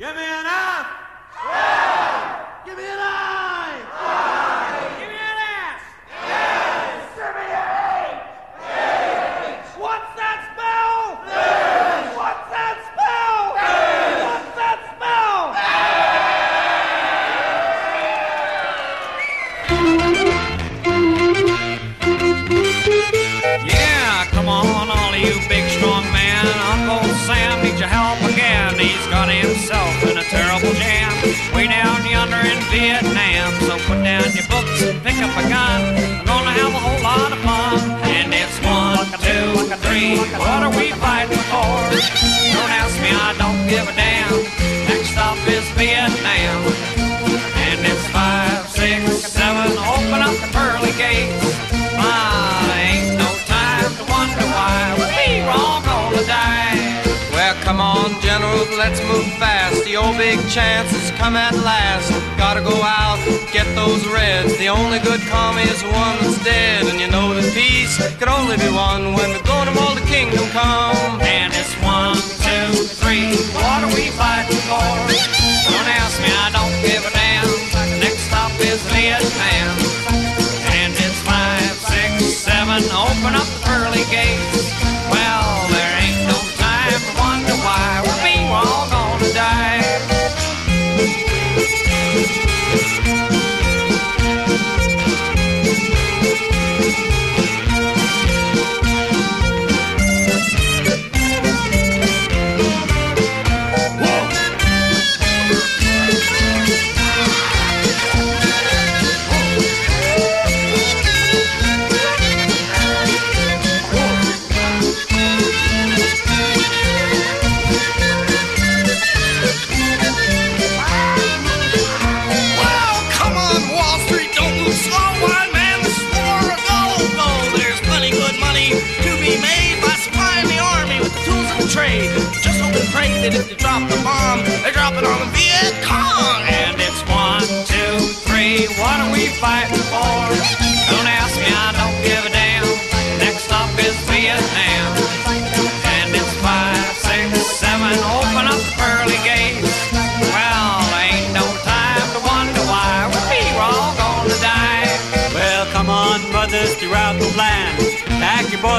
Give me an F. Yeah. Give me an I. Vietnam. So put down your books and pick up a gun. We're gonna have a whole lot of fun. And it's one, two, three. What are we fighting for? Don't ask me, I don't give a damn. Next stop is Vietnam. And it's five, six, seven. Open up the pearly gates. Come on, General, let's move fast. The old big chance has come at last. Gotta go out, get those reds. The only good commie is one that's dead. And you know that peace can only be won when we're going to all the kingdom come. And it's one, two, three. What are we fighting for? Don't ask me, I don't give a damn. Next stop is Vietnam. And it's five, six, seven. Open up the pearly gates. Well, why también.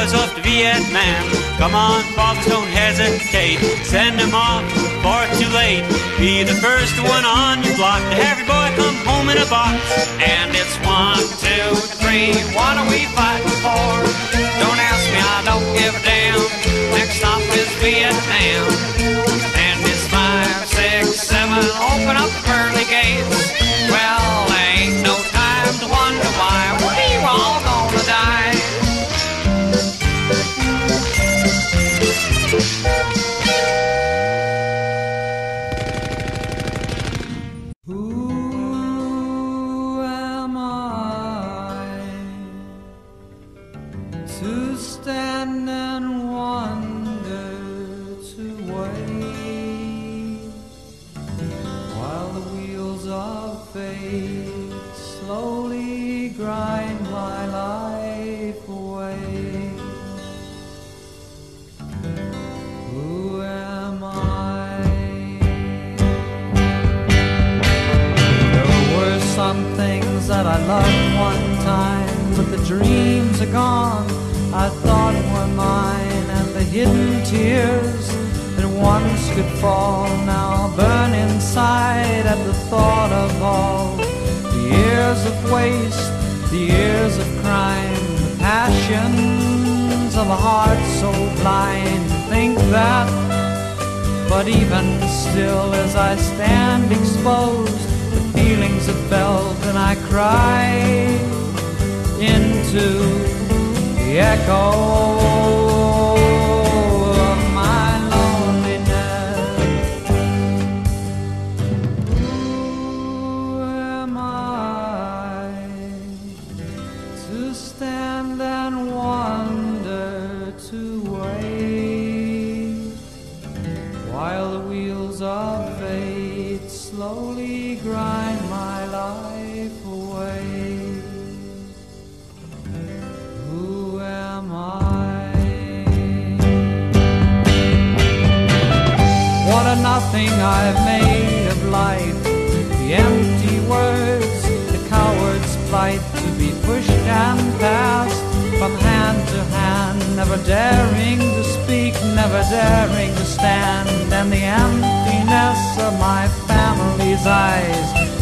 Boys off to Vietnam. Come on, fathers, don't hesitate. Send them off it's too late. Be the first one on your block to have your boy come home in a box. And it's one, two, three. What are we fighting for? Don't ask me, I don't give a damn. Next stop is Vietnam. And it's five, six, seven. Open up the pearly gates. Even still, as I stand exposed, the feelings have felt, and I cry into the echo I've made of life. The empty words, the coward's plight to be pushed and passed from hand to hand, never daring to speak, never daring to stand. And the emptiness of my family's eyes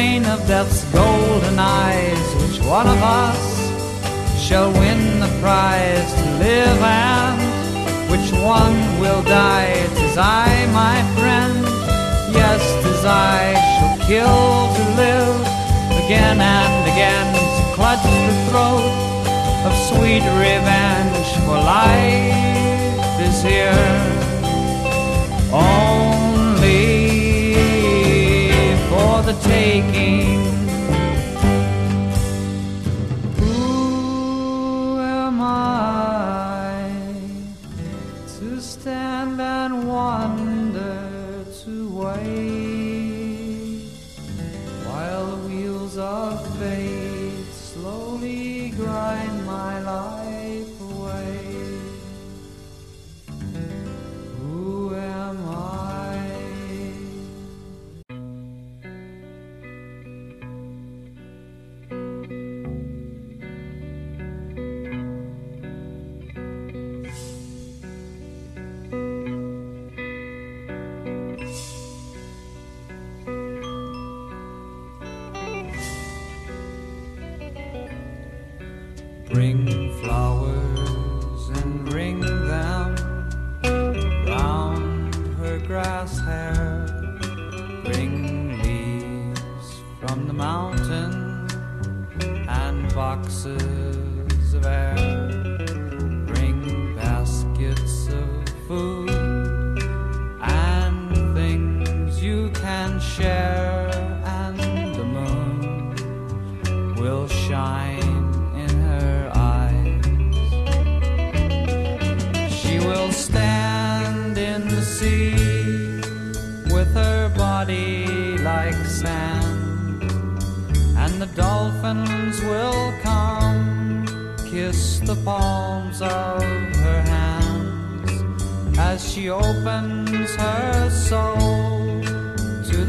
the strain of death's golden eyes. Which one of us shall win the prize to live, and which one will die? Tis I, my friend, yes, tis I shall kill to live again and again to clutch the throat of sweet revenge for life is here the taking.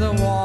The water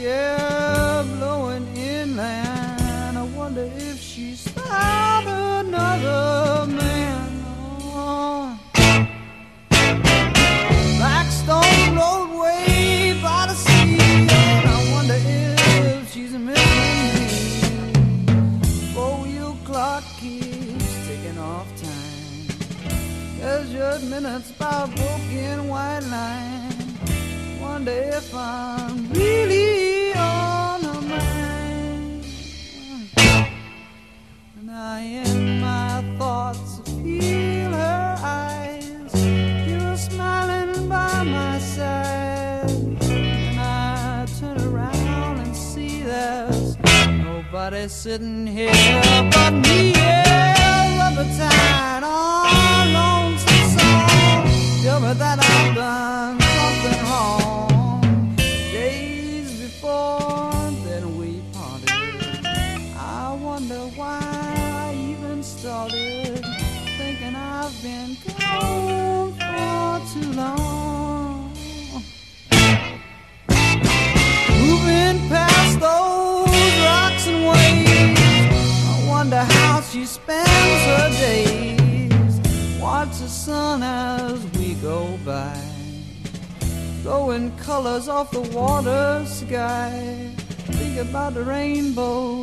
sea air blowing inland. I wonder if she's found another man. Oh. Blackstone roadway by the sea, and I wonder if she's missing me. Oh, Four-wheel clock keeps ticking off time. Measured minutes by a broken white line. Wonder if I'm I, in my thoughts, feel her eyes. You're smiling by my side. And I turn around and see there's nobody sitting here but me. Yeah, rubber tied on lonesome song. Tell me that I've done Think about the rainbows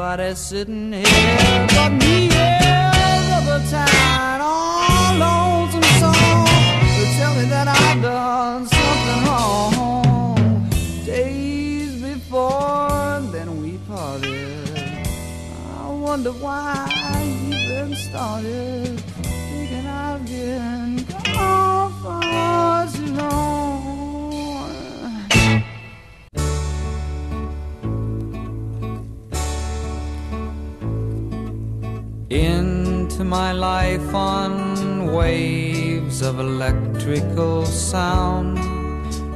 nobody sitting here but me. Yeah, rubber tied on lonesome song. They tell me that I've done something wrong. Days before then we parted. I wonder why I even started thinking I've been gone for my life on waves of electrical sound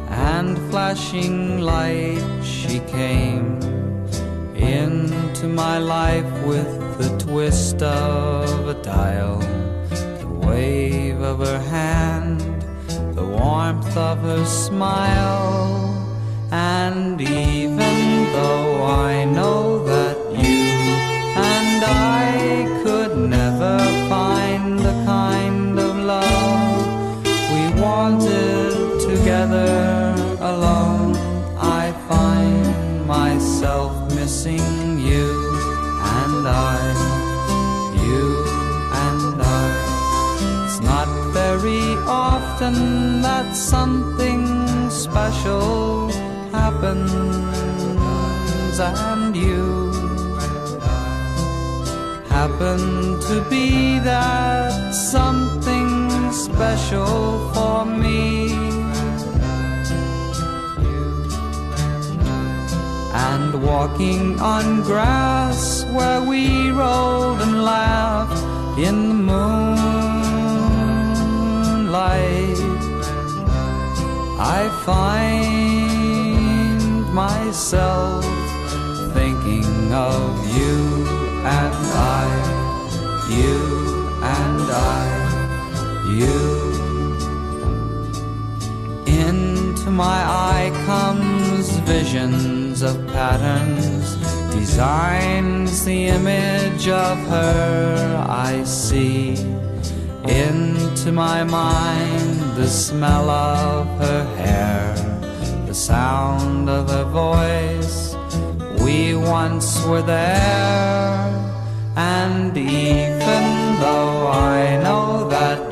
and flashing light she came into my life with the twist of a dial, the wave of her hand, the warmth of her smile. And even though to be that something special for me. And walking on grass where we rolled and laughed in the moonlight, I find myself thinking of you and I, you and I, you. Into my eye comes visions of patterns, designs the image of her I see. Into my mind the smell of her hair, the sound of her voice. We once were there, and even though I know that